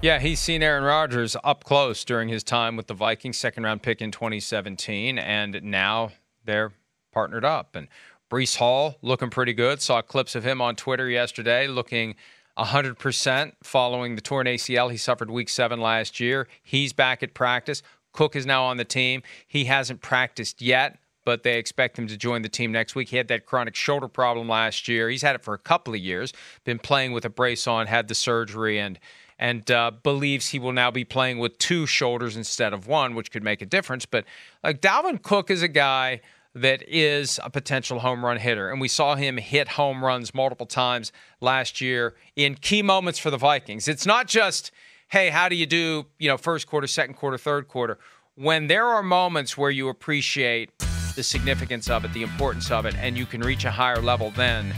Yeah, he's seen Aaron Rodgers up close during his time with the Vikings, second round pick in 2017, and now they're partnered up. And Breece Hall looking pretty good. Saw clips of him on Twitter yesterday looking 100% following the torn ACL he suffered week seven last year. He's back at practice. Cook is now on the team. He hasn't practiced yet, but they expect him to join the team next week. He had that chronic shoulder problem last year. He's had it for a couple of years, been playing with a brace on, had the surgery, and and uh, believes he will now be playing with two shoulders instead of one, which could make a difference. But like Dalvin Cook is a guy that is a potential home run hitter. And we saw him hit home runs multiple times last year in key moments for the Vikings. It's not just, hey, how do you do, you know, first quarter, second quarter, third quarter? When there are moments where you appreciate the significance of it, the importance of it, and you can reach a higher level then,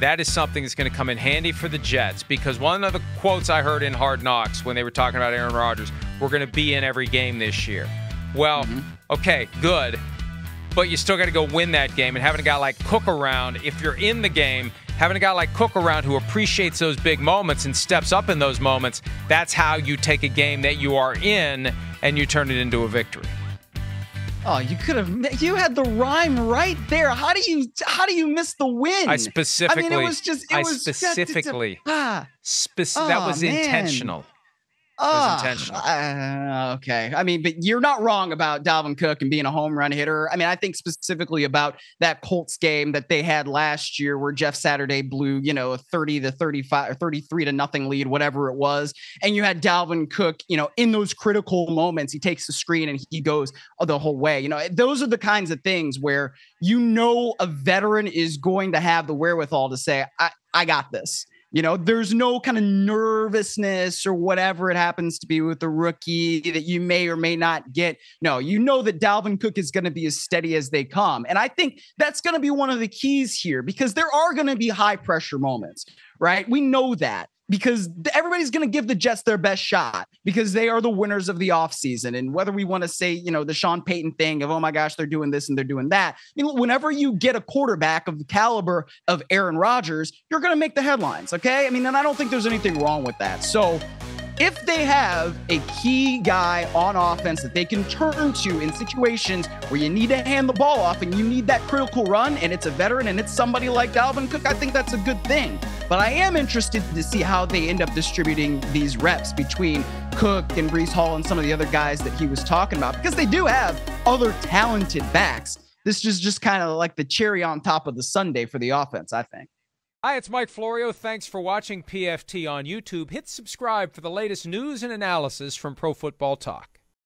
that is something that's going to come in handy for the Jets because one of the quotes I heard in Hard Knocks when they were talking about Aaron Rodgers, we're going to be in every game this year. Well, mm-hmm. okay, good but you still got to go win that game. And having a guy like Cook around, if you're in the game, having a guy like Cook around who appreciates those big moments and steps up in those moments, that's how you take a game that you are in and you turn it into a victory. Oh, you could have. You had the rhyme right there. How do you? How do you miss the win? I specifically. I mean, it was just. It I was specifically. Ah, speci- oh, that was man. intentional. Oh, uh, okay. I mean, but you're not wrong about Dalvin Cook and being a home run hitter. I mean, I think specifically about that Colts game that they had last year where Jeff Saturday blew, you know, a 30 to 35 or 33 to nothing lead, whatever it was. And you had Dalvin Cook, you know, in those critical moments, he takes the screen and he goes the whole way. You know, those are the kinds of things where you know a veteran is going to have the wherewithal to say, I, I got this. You know, there's no kind of nervousness or whatever it happens to be with the rookie that you may or may not get. No, you know that Dalvin Cook is going to be as steady as they come. And I think that's going to be one of the keys here because there are going to be high pressure moments, right? We know that because everybody's going to give the Jets their best shot because they are the winners of the offseason. And whether we want to say, you know, the Sean Payton thing of, oh my gosh, they're doing this and they're doing that. I mean, whenever you get a quarterback of the caliber of Aaron Rodgers, you're going to make the headlines. Okay. I mean, and I don't think there's anything wrong with that. So, if they have a key guy on offense that they can turn to in situations where you need to hand the ball off and you need that critical run, and it's a veteran and it's somebody like Dalvin Cook, I think that's a good thing. But I am interested to see how they end up distributing these reps between Cook and Breece Hall and some of the other guys that he was talking about because they do have other talented backs. This is just kind of like the cherry on top of the sundae for the offense, I think. Hi, it's Mike Florio. Thanks for watching PFT on YouTube. Hit subscribe for the latest news and analysis from Pro Football Talk.